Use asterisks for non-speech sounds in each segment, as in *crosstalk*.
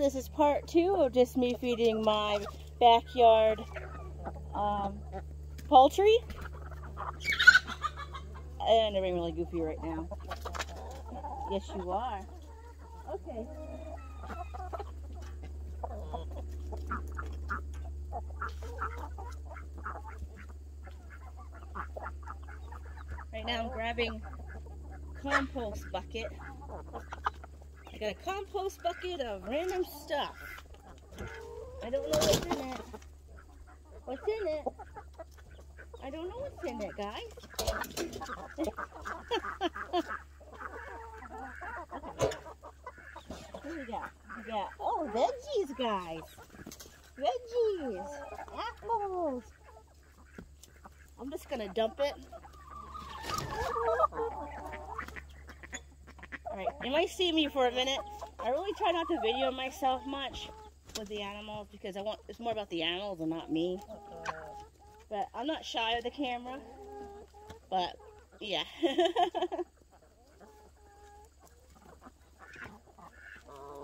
this is part two of just me feeding my backyard um, poultry. And they're being really goofy right now. Yes, you are. Okay. Right now I'm grabbing compost bucket. I got a compost bucket of random stuff. I don't know what's in it. What's in it? I don't know what's in it, guys. *laughs* what do we got? We got, oh, veggies, guys. Veggies. Apples. I'm just going to dump it. Alright, you might see me for a minute. I really try not to video myself much with the animals because I want it's more about the animals and not me. But I'm not shy of the camera. But yeah. *laughs*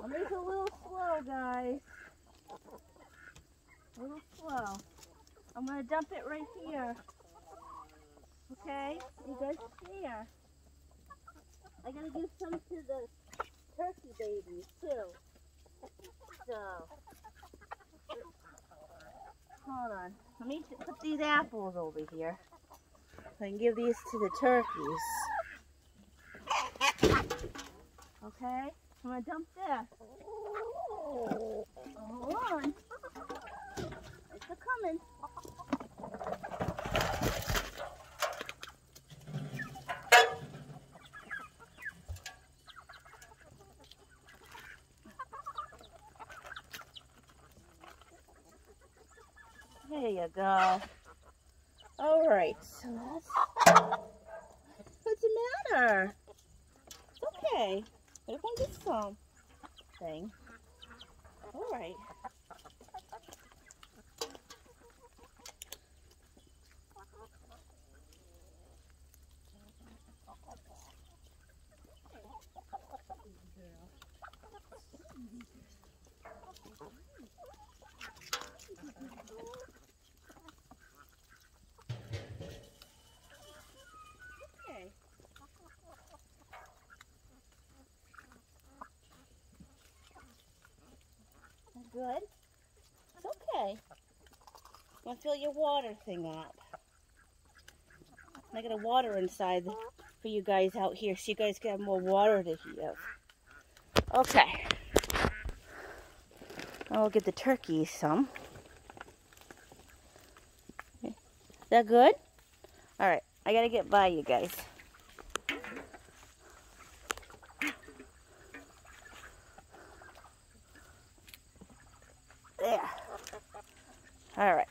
I'm just a little slow, guys. A little slow. I'm gonna dump it right here. Okay? You guys see here. I gotta give some to the turkey babies too. So, hold on. Let me put these apples over here. I can give these to the turkeys. Okay, I'm gonna dump this. Hold on. It's a coming. There you go. All right, so let's. What's the matter? Okay, everyone gets some thing. All right. Okay. That Good. It's okay. I'm gonna fill your water thing up. I got a water inside for you guys out here so you guys can have more water to have. Okay. I'll get the turkeys some. Is that good? Alright, I gotta get by you guys. There. Alright.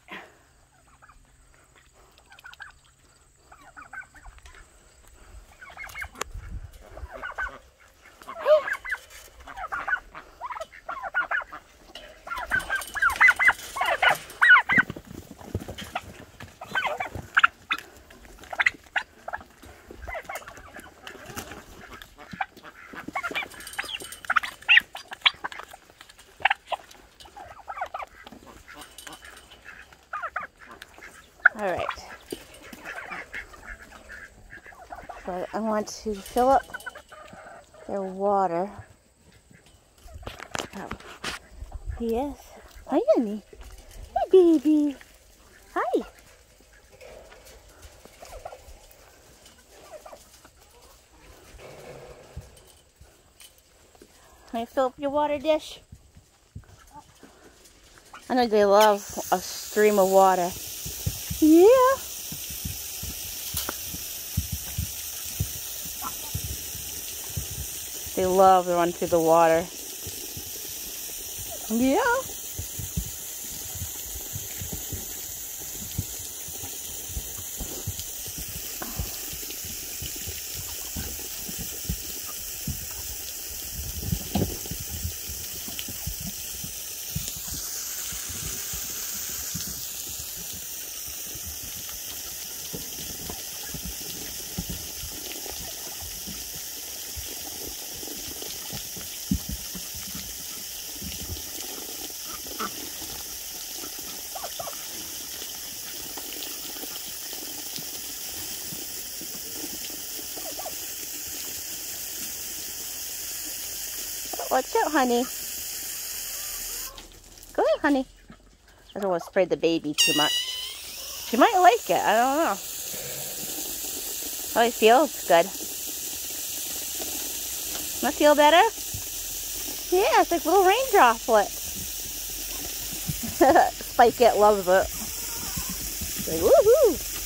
All right. So I want to fill up their water. Oh, yes. Hi, honey. Hi, baby. Hi. Can I fill up your water dish? I know they love a stream of water. Yeah. They love to run through the water. Yeah. Honey. Go ahead, honey. I don't want to spray the baby too much. She might like it. I don't know. Oh, it feels good. That feel better? Yeah, it's like little rain droplets. *laughs* Spike it loves it. like, woohoo!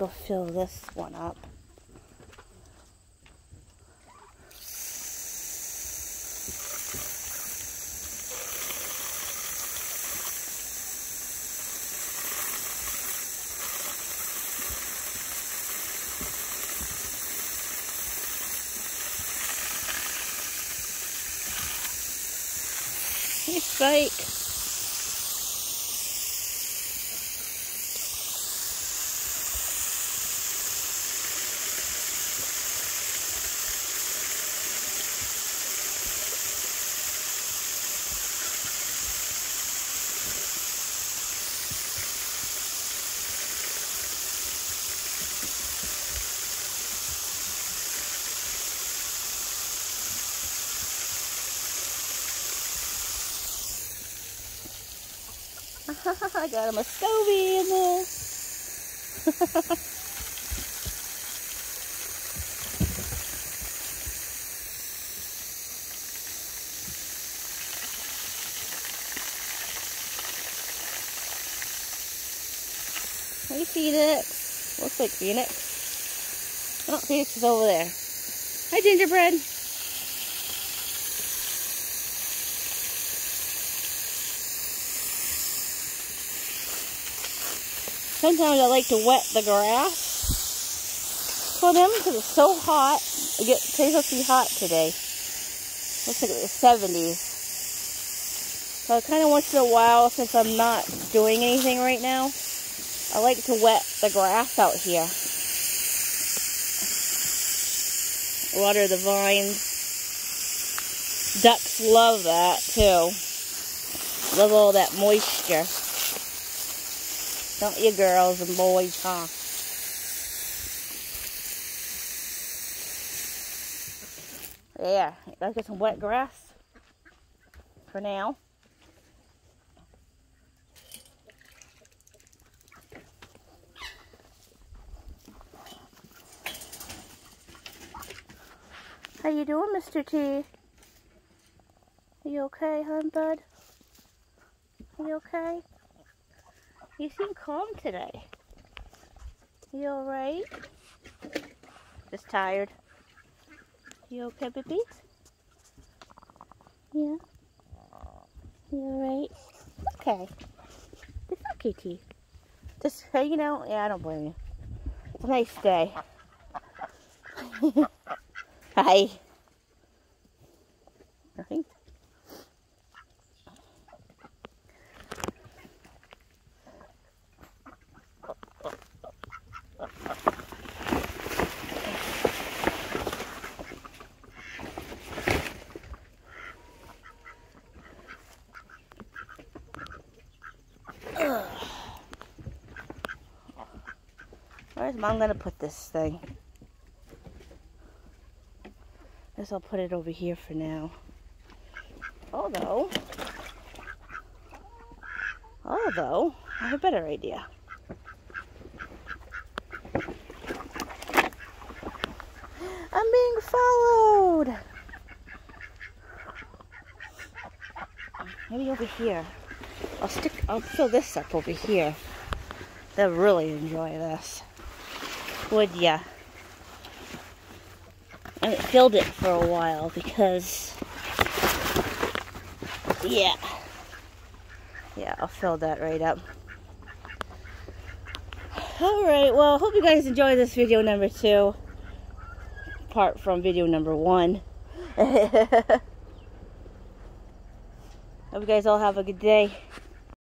Go fill this one up. *laughs* Hey, Spike. *laughs* I got a Muscovy in there. *laughs* Hey Phoenix. Looks like Phoenix. Oh, Phoenix is over there. Hi Gingerbread. Sometimes I like to wet the grass for them because it's so hot. It gets it's be hot today. Looks like the 70s. So I kind of once in a while, since I'm not doing anything right now, I like to wet the grass out here. Water the vines. Ducks love that too. Love all that moisture. Don't you girls and boys, huh? Yeah, let's get some wet grass for now. How you doing, Mr. T? You okay, hon, bud? You okay? You seem calm today. You alright? Just tired. You okay, babies? Yeah? You alright? Okay. It's okay, T. Just hanging out? Yeah, I don't blame you. It's a nice day. *laughs* Hi. Where's mom gonna put this thing? Guess I'll put it over here for now. Although, although, I have a better idea. I'm being followed. Maybe over here. I'll stick, I'll fill this up over here. They'll really enjoy this would ya? I filled it for a while because Yeah. Yeah, I'll fill that right up. Alright, well, hope you guys enjoy this video number two. Apart from video number one. *laughs* hope you guys all have a good day.